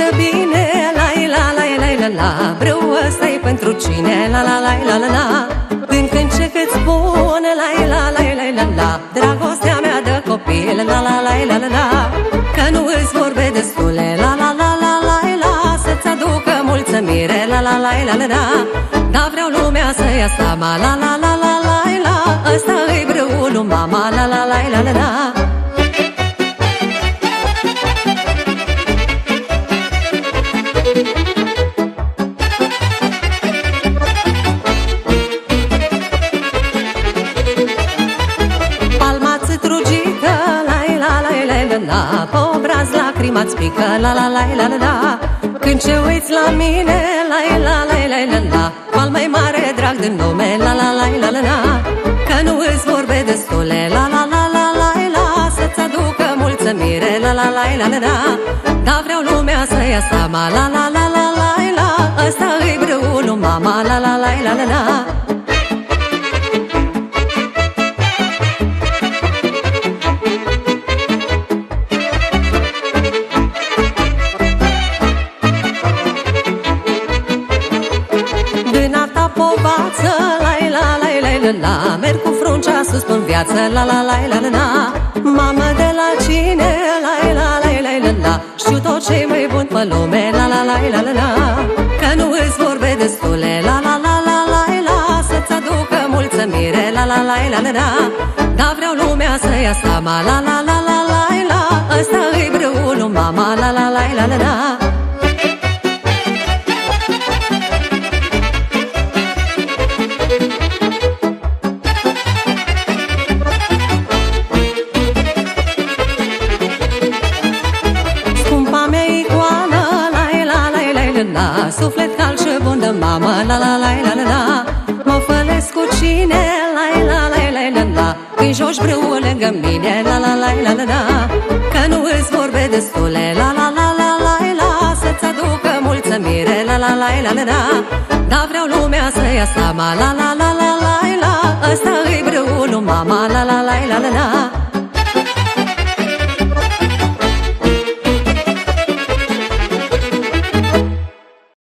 la la la la la la Brâu ăsta e pentru cine, la la la la la la Când când ce cât spune, la la la la la la Dragostea mea de copil, la la la la la la Că nu îți vorbe destule, la la la la la la Să-ți aducă mulțumire, la la la la la la Dar vreau lumea să ia seama, la la la la la la Ăsta e brâul mama, la la la la la la la Pe obraz lacrima-ți pică, la la la la la la Când ce uiți la mine, la la la la la la Qual mai mare drag din lume, la la la la la la Că nu îți vorbe destule, la la la la la la Să-ți aducă mulțumire, la la la la la la Dar vreau lumea să ia seama, la la la la la la Ăsta e brâul mama, la la la la la la alta povață, la la la la la la Merg cu fruncea sus pe viață, la la la la la la Mamă de la cine, la la la la la la Știu tot ce mai bun pe lume, la la la la la la Că nu îți vorbe destule, la la la la la la Să-ți aducă mulțumire, la la la la la la Dar vreau lumea să ia seama, la la la la la la Ăsta e brâul mama, la la la la la la la la la la Suflet cald și bun de mamă, la la la la la la Mă fălesc cu cine, la la la la la la Când joci brâul lângă mine, la la la la la la Că nu îți vorbe destule, la la la la la la Să-ți aducă mulțumire, la la la la la la Dar vreau lumea să ia seama, la la la la la la Ăsta e brâul mama, la la la la la la